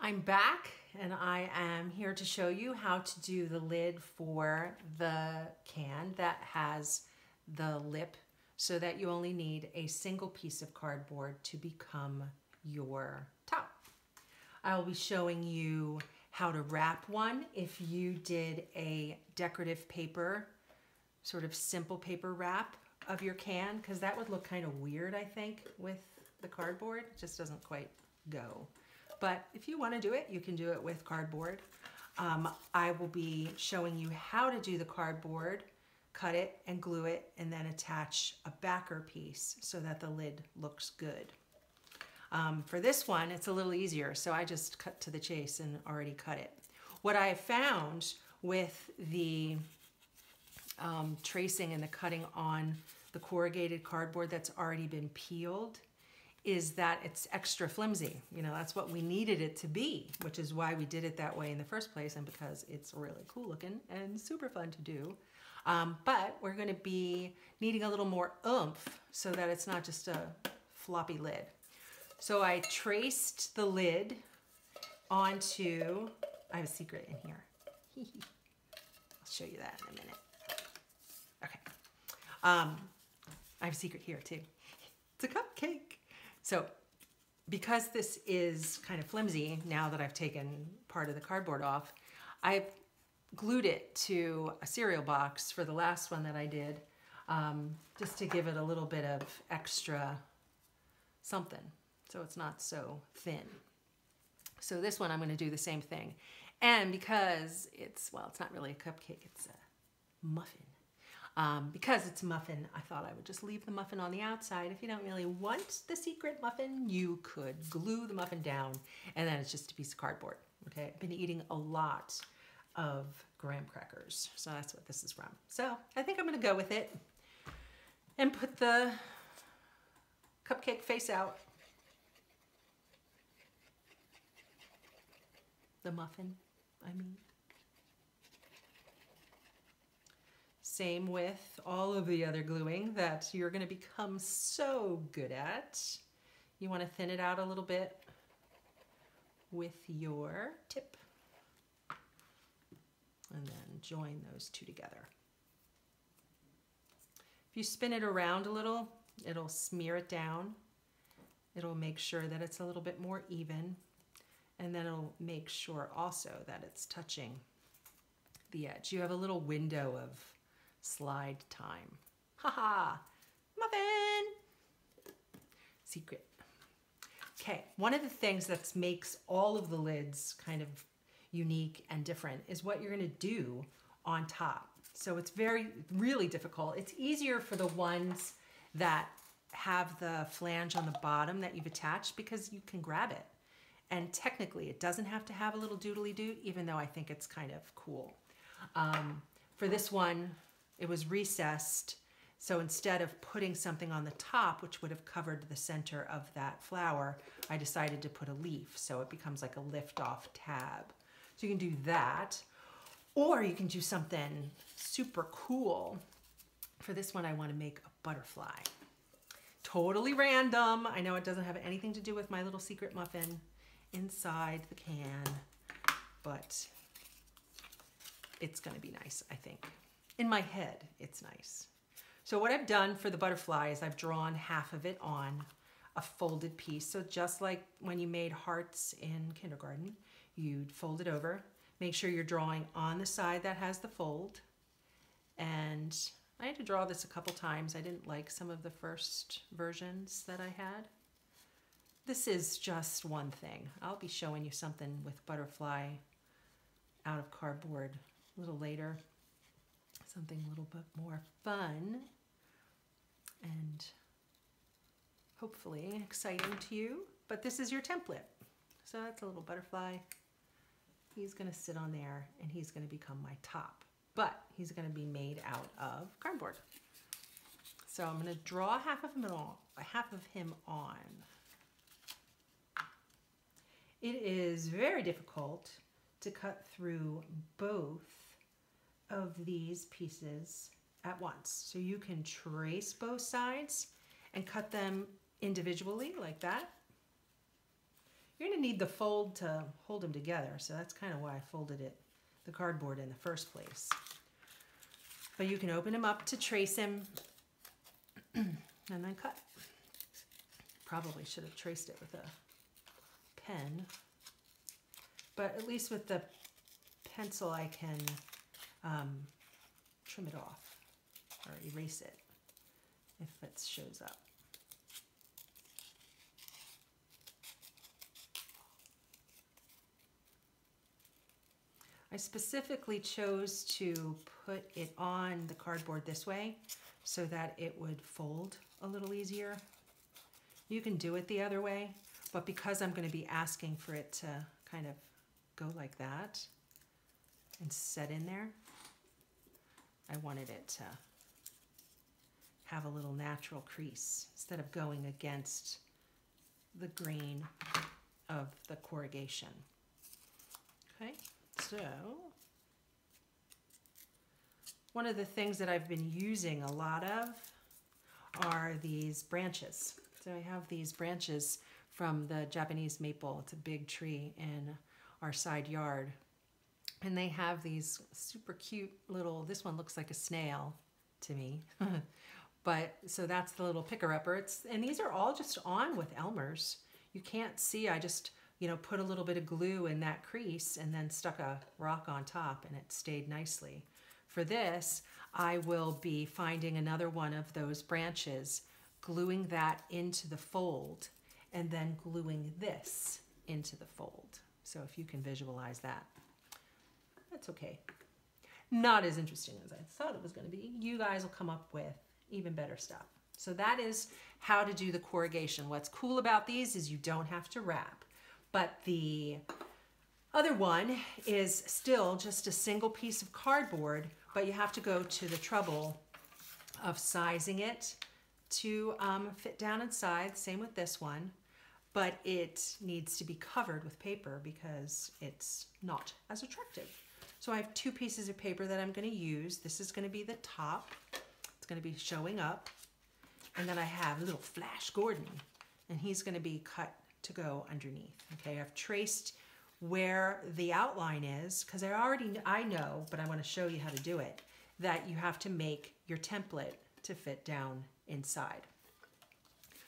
I'm back and I am here to show you how to do the lid for the can that has the lip so that you only need a single piece of cardboard to become your top. I'll be showing you how to wrap one if you did a decorative paper, sort of simple paper wrap of your can because that would look kind of weird I think with the cardboard. It just doesn't quite go. But if you want to do it, you can do it with cardboard. Um, I will be showing you how to do the cardboard, cut it and glue it, and then attach a backer piece so that the lid looks good. Um, for this one, it's a little easier, so I just cut to the chase and already cut it. What I found with the um, tracing and the cutting on the corrugated cardboard that's already been peeled is that it's extra flimsy. You know, that's what we needed it to be, which is why we did it that way in the first place and because it's really cool looking and super fun to do. Um, but we're gonna be needing a little more oomph so that it's not just a floppy lid. So I traced the lid onto, I have a secret in here. I'll show you that in a minute. Okay. Um, I have a secret here too. It's a cupcake. So because this is kind of flimsy now that I've taken part of the cardboard off, I've glued it to a cereal box for the last one that I did um, just to give it a little bit of extra something so it's not so thin. So this one I'm going to do the same thing. And because it's, well, it's not really a cupcake, it's a muffin. Um, because it's a muffin, I thought I would just leave the muffin on the outside. If you don't really want the secret muffin, you could glue the muffin down and then it's just a piece of cardboard. Okay, I've been eating a lot of graham crackers, so that's what this is from. So I think I'm gonna go with it and put the cupcake face out. The muffin, I mean. Same with all of the other gluing that you're gonna become so good at. You wanna thin it out a little bit with your tip. And then join those two together. If you spin it around a little, it'll smear it down. It'll make sure that it's a little bit more even. And then it'll make sure also that it's touching the edge. You have a little window of slide time. Haha, muffin! Secret. Okay, one of the things that makes all of the lids kind of unique and different is what you're gonna do on top. So it's very, really difficult. It's easier for the ones that have the flange on the bottom that you've attached because you can grab it. And technically it doesn't have to have a little doodly doo, even though I think it's kind of cool. Um, for this one, it was recessed. So instead of putting something on the top, which would have covered the center of that flower, I decided to put a leaf. So it becomes like a lift off tab. So you can do that. Or you can do something super cool. For this one, I want to make a butterfly. Totally random. I know it doesn't have anything to do with my little secret muffin inside the can, but it's going to be nice, I think in my head, it's nice. So what I've done for the butterfly is I've drawn half of it on a folded piece. So just like when you made hearts in kindergarten, you'd fold it over. Make sure you're drawing on the side that has the fold. And I had to draw this a couple times. I didn't like some of the first versions that I had. This is just one thing. I'll be showing you something with butterfly out of cardboard a little later something a little bit more fun and hopefully exciting to you. But this is your template. So that's a little butterfly. He's gonna sit on there and he's gonna become my top. But he's gonna be made out of cardboard. So I'm gonna draw half of him on, half of him on. It is very difficult to cut through both of these pieces at once. So you can trace both sides and cut them individually like that. You're gonna need the fold to hold them together, so that's kind of why I folded it, the cardboard in the first place. But you can open them up to trace him and then cut. Probably should have traced it with a pen, but at least with the pencil I can um, trim it off or erase it if it shows up. I specifically chose to put it on the cardboard this way so that it would fold a little easier. You can do it the other way, but because I'm going to be asking for it to kind of go like that and set in there, I wanted it to have a little natural crease instead of going against the grain of the corrugation. Okay. So, one of the things that I've been using a lot of are these branches. So I have these branches from the Japanese maple. It's a big tree in our side yard. And they have these super cute little, this one looks like a snail to me. but so that's the little picker upper. It's, and these are all just on with Elmer's. You can't see, I just you know, put a little bit of glue in that crease and then stuck a rock on top and it stayed nicely. For this, I will be finding another one of those branches, gluing that into the fold, and then gluing this into the fold. So if you can visualize that, that's okay. Not as interesting as I thought it was gonna be. You guys will come up with even better stuff. So that is how to do the corrugation. What's cool about these is you don't have to wrap. But the other one is still just a single piece of cardboard, but you have to go to the trouble of sizing it to um, fit down inside. Same with this one, but it needs to be covered with paper because it's not as attractive. So I have two pieces of paper that I'm gonna use. This is gonna be the top. It's gonna be showing up. And then I have little Flash Gordon, and he's gonna be cut to go underneath. Okay, I've traced where the outline is because I already I know, but I want to show you how to do it, that you have to make your template to fit down inside.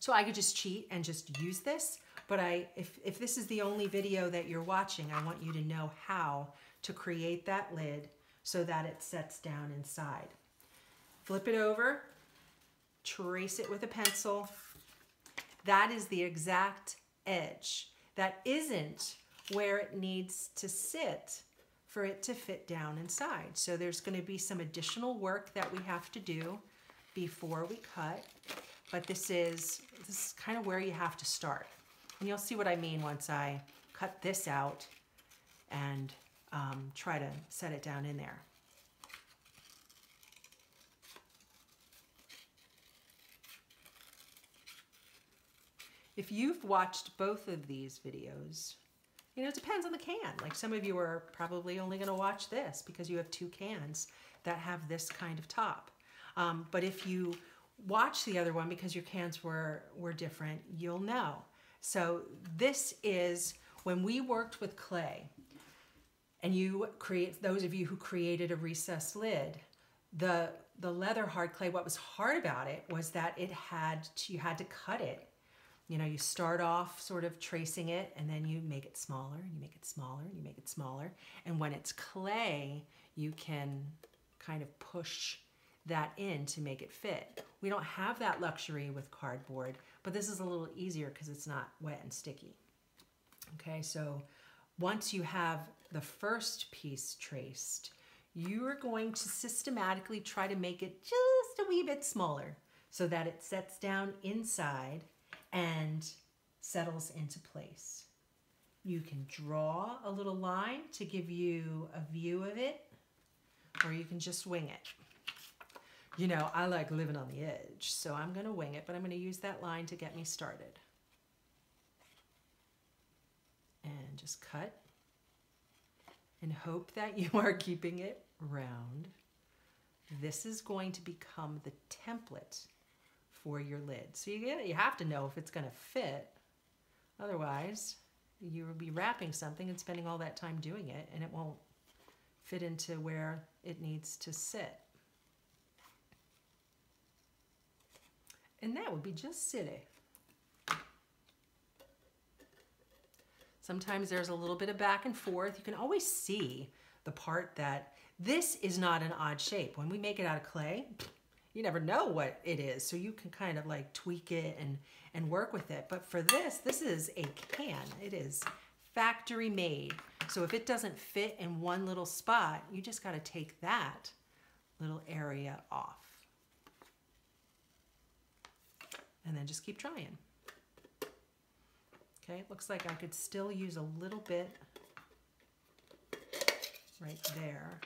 So I could just cheat and just use this, but I if, if this is the only video that you're watching, I want you to know how to create that lid so that it sets down inside. Flip it over, trace it with a pencil. That is the exact edge that isn't where it needs to sit for it to fit down inside. So there's going to be some additional work that we have to do before we cut, but this is, this is kind of where you have to start. And you'll see what I mean once I cut this out and um, try to set it down in there. If you've watched both of these videos, you know, it depends on the can. Like some of you are probably only going to watch this because you have two cans that have this kind of top. Um, but if you watch the other one because your cans were, were different, you'll know. So this is when we worked with clay and you create, those of you who created a recessed lid, the, the leather hard clay, what was hard about it was that it had, to, you had to cut it you know, you start off sort of tracing it and then you make it smaller and you make it smaller and you make it smaller. And when it's clay, you can kind of push that in to make it fit. We don't have that luxury with cardboard, but this is a little easier because it's not wet and sticky. Okay, so once you have the first piece traced, you are going to systematically try to make it just a wee bit smaller so that it sets down inside and settles into place. You can draw a little line to give you a view of it, or you can just wing it. You know, I like living on the edge, so I'm going to wing it, but I'm going to use that line to get me started. And just cut and hope that you are keeping it round. This is going to become the template for your lid. So you, get, you have to know if it's going to fit. Otherwise, you will be wrapping something and spending all that time doing it and it won't fit into where it needs to sit. And that would be just silly. Sometimes there's a little bit of back and forth. You can always see the part that this is not an odd shape. When we make it out of clay, you never know what it is. So you can kind of like tweak it and, and work with it. But for this, this is a can. It is factory made. So if it doesn't fit in one little spot, you just got to take that little area off. And then just keep trying. Okay, it looks like I could still use a little bit right there.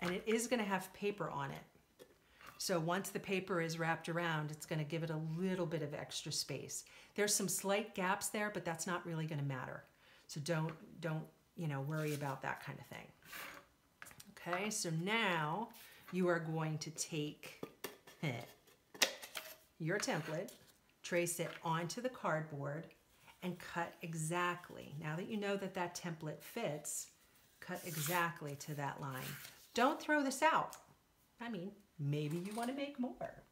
And it is going to have paper on it. So once the paper is wrapped around, it's going to give it a little bit of extra space. There's some slight gaps there, but that's not really going to matter. So don't, don't, you know, worry about that kind of thing. Okay, so now you are going to take your template, trace it onto the cardboard, and cut exactly. Now that you know that that template fits, cut exactly to that line. Don't throw this out. I mean, maybe you want to make more.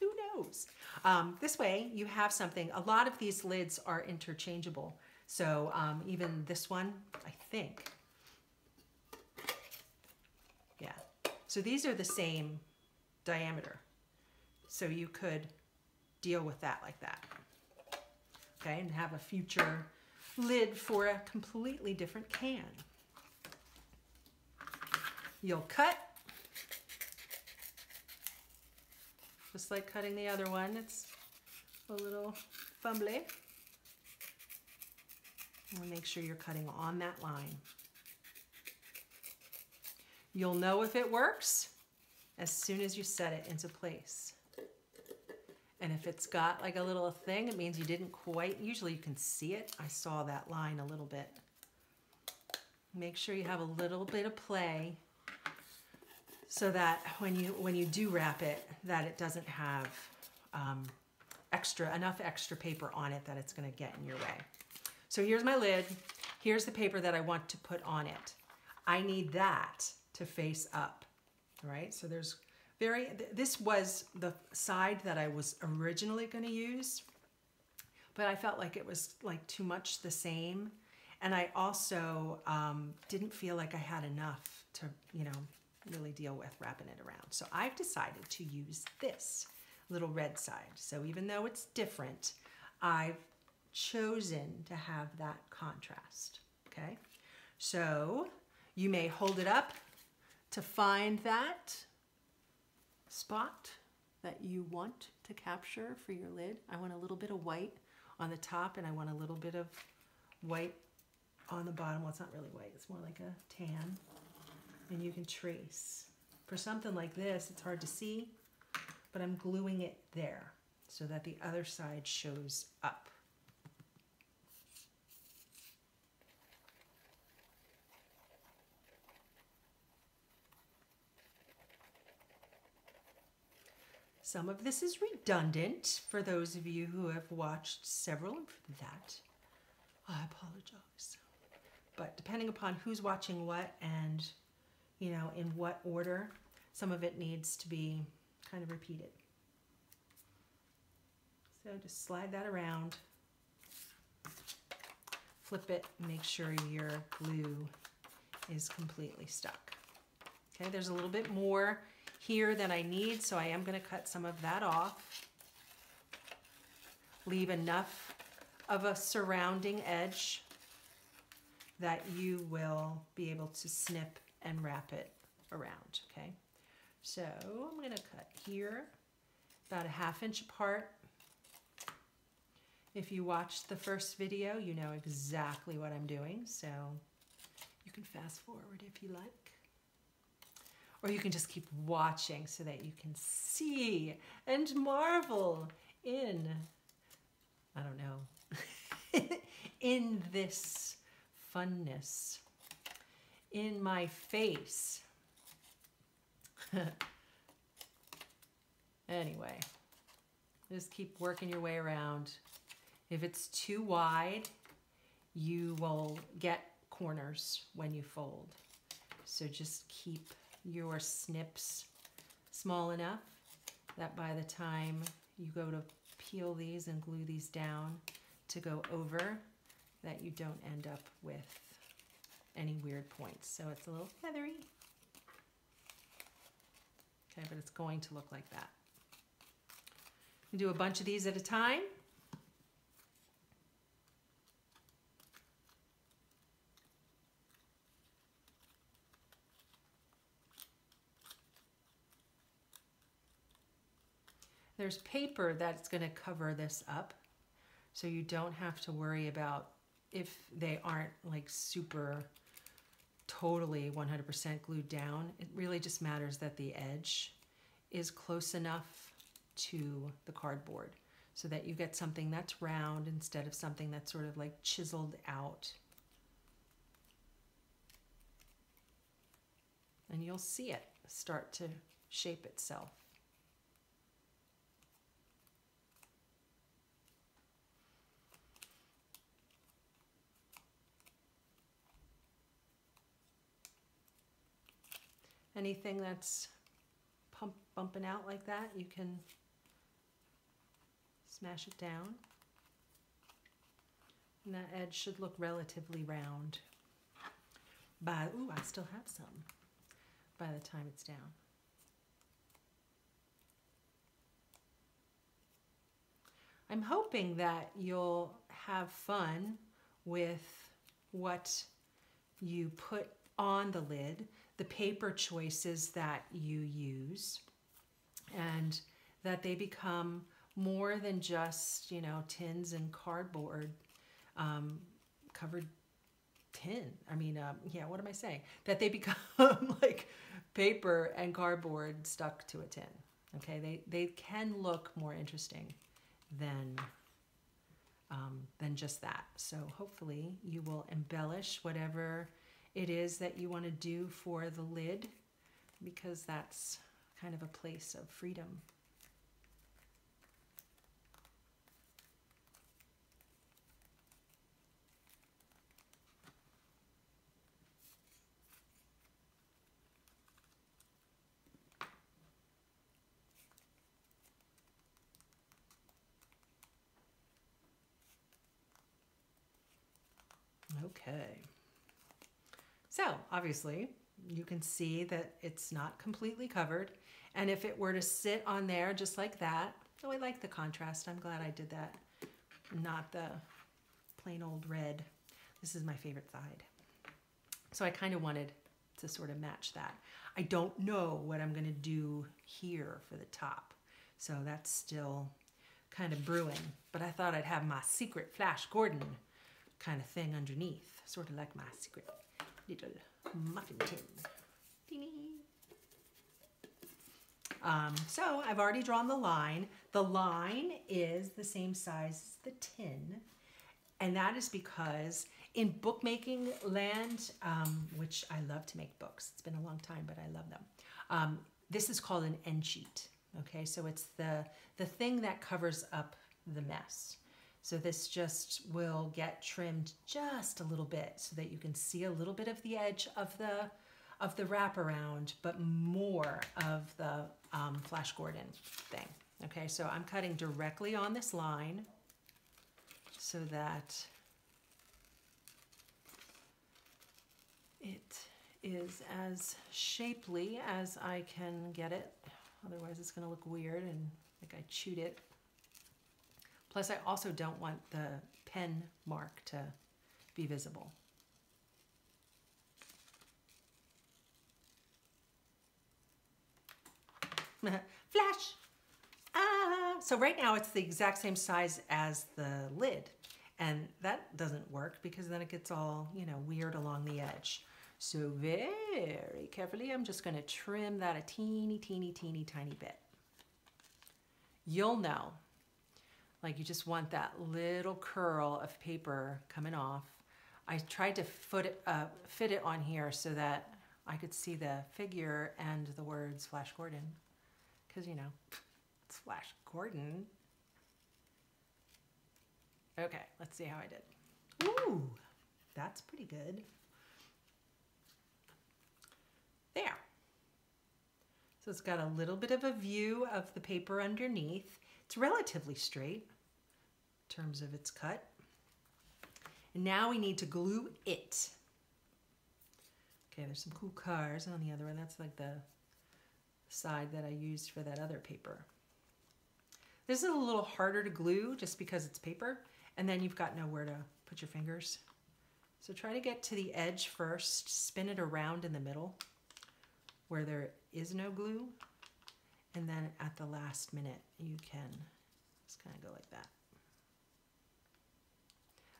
Who knows? Um, this way you have something. A lot of these lids are interchangeable. So um, even this one, I think. Yeah. So these are the same diameter. So you could deal with that like that. Okay, and have a future lid for a completely different can. You'll cut, just like cutting the other one. It's a little fumbly. And make sure you're cutting on that line. You'll know if it works as soon as you set it into place. And if it's got like a little thing, it means you didn't quite, usually you can see it. I saw that line a little bit. Make sure you have a little bit of play so that when you when you do wrap it, that it doesn't have um, extra enough extra paper on it that it's going to get in your way. So here's my lid. Here's the paper that I want to put on it. I need that to face up. Right, so there's very, this was the side that I was originally going to use, but I felt like it was like too much the same. And I also um, didn't feel like I had enough to, you know, really deal with wrapping it around. So I've decided to use this little red side. So even though it's different, I've chosen to have that contrast, okay? So you may hold it up to find that spot that you want to capture for your lid. I want a little bit of white on the top and I want a little bit of white on the bottom. Well, it's not really white, it's more like a tan. And you can trace. For something like this, it's hard to see, but I'm gluing it there so that the other side shows up. Some of this is redundant for those of you who have watched several of that. I apologize. But depending upon who's watching what and, you know, in what order, some of it needs to be kind of repeated. So just slide that around, flip it, make sure your glue is completely stuck. Okay, there's a little bit more here that I need, so I am going to cut some of that off. Leave enough of a surrounding edge that you will be able to snip and wrap it around, okay? So I'm going to cut here about a half inch apart. If you watched the first video, you know exactly what I'm doing, so you can fast forward if you like. Or you can just keep watching so that you can see and marvel in, I don't know, in this funness, in my face. anyway, Just keep working your way around. If it's too wide, you will get corners when you fold. So just keep your snips small enough that by the time you go to peel these and glue these down to go over, that you don't end up with any weird points. So it's a little feathery. Okay, but it's going to look like that. You do a bunch of these at a time. There's paper that's going to cover this up so you don't have to worry about if they aren't like super totally 100% glued down. It really just matters that the edge is close enough to the cardboard so that you get something that's round instead of something that's sort of like chiseled out. And you'll see it start to shape itself. Anything that's pump, bumping out like that, you can smash it down. And that edge should look relatively round. But, ooh, I still have some by the time it's down. I'm hoping that you'll have fun with what you put on the lid the paper choices that you use and that they become more than just, you know, tins and cardboard um, covered tin. I mean, um, yeah, what am I saying? That they become like paper and cardboard stuck to a tin. Okay, they, they can look more interesting than, um, than just that. So hopefully you will embellish whatever it is that you want to do for the lid because that's kind of a place of freedom. Okay. So obviously you can see that it's not completely covered. And if it were to sit on there just like that, oh, I like the contrast. I'm glad I did that. Not the plain old red. This is my favorite side. So I kind of wanted to sort of match that. I don't know what I'm to do here for the top. So that's still kind of brewing. But I thought I'd have my secret Flash Gordon kind of thing underneath, sort of like my secret little muffin tin. Um, so I've already drawn the line. The line is the same size as the tin. And that is because in bookmaking land, um, which I love to make books, it's been a long time, but I love them. Um, this is called an end sheet. Okay, so it's the, the thing that covers up the mess. So this just will get trimmed just a little bit so that you can see a little bit of the edge of the of the wraparound, but more of the um, Flash Gordon thing. Okay, so I'm cutting directly on this line so that it is as shapely as I can get it. Otherwise it's gonna look weird and like I chewed it Plus I also don't want the pen mark to be visible. Flash! Ah! So right now it's the exact same size as the lid. And that doesn't work because then it gets all, you know, weird along the edge. So very carefully, I'm just gonna trim that a teeny, teeny, teeny, tiny bit. You'll know like you just want that little curl of paper coming off. I tried to foot it, uh, fit it on here so that I could see the figure and the words Flash Gordon. Because, you know, it's Flash Gordon. Okay, let's see how I did. Ooh, that's pretty good. There. So it's got a little bit of a view of the paper underneath. It's relatively straight terms of its cut. And now we need to glue it. Okay, there's some cool cars on the other one. That's like the side that I used for that other paper. This is a little harder to glue just because it's paper and then you've got nowhere to put your fingers. So try to get to the edge first, spin it around in the middle where there is no glue and then at the last minute you can just kind of go like that.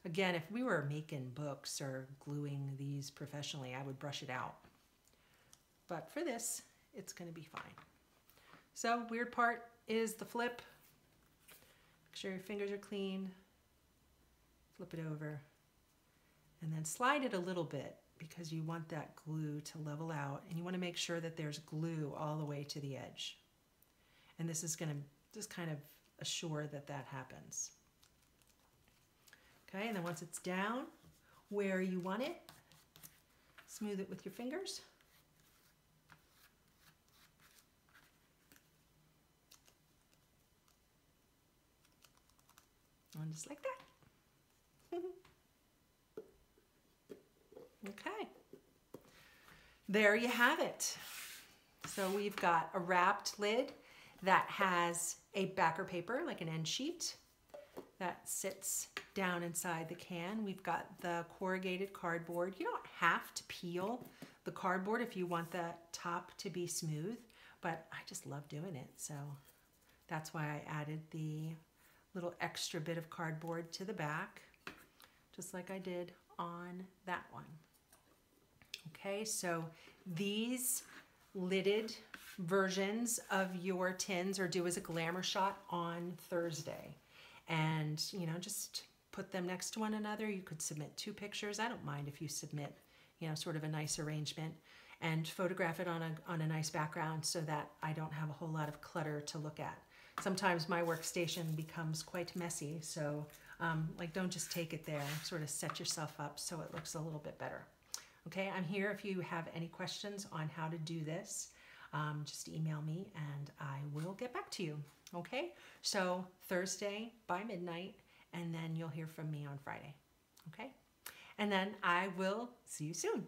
Again, if we were making books or gluing these professionally, I would brush it out. But for this, it's going to be fine. So weird part is the flip. Make sure your fingers are clean. Flip it over. And then slide it a little bit because you want that glue to level out and you want to make sure that there's glue all the way to the edge. And this is going to just kind of assure that that happens. Okay, and then once it's down where you want it, smooth it with your fingers. And just like that. okay. There you have it. So we've got a wrapped lid that has a backer paper, like an end sheet, that sits down inside the can. We've got the corrugated cardboard. You don't have to peel the cardboard if you want the top to be smooth, but I just love doing it. So that's why I added the little extra bit of cardboard to the back, just like I did on that one. Okay, so these lidded versions of your tins are due as a glamour shot on Thursday and you know just put them next to one another. You could submit two pictures. I don't mind if you submit you know sort of a nice arrangement and photograph it on a, on a nice background so that I don't have a whole lot of clutter to look at. Sometimes my workstation becomes quite messy, so um, like don't just take it there, sort of set yourself up so it looks a little bit better. Okay, I'm here if you have any questions on how to do this. Um, just email me and I will get back to you. Okay, so Thursday by midnight, and then you'll hear from me on Friday. Okay, and then I will see you soon.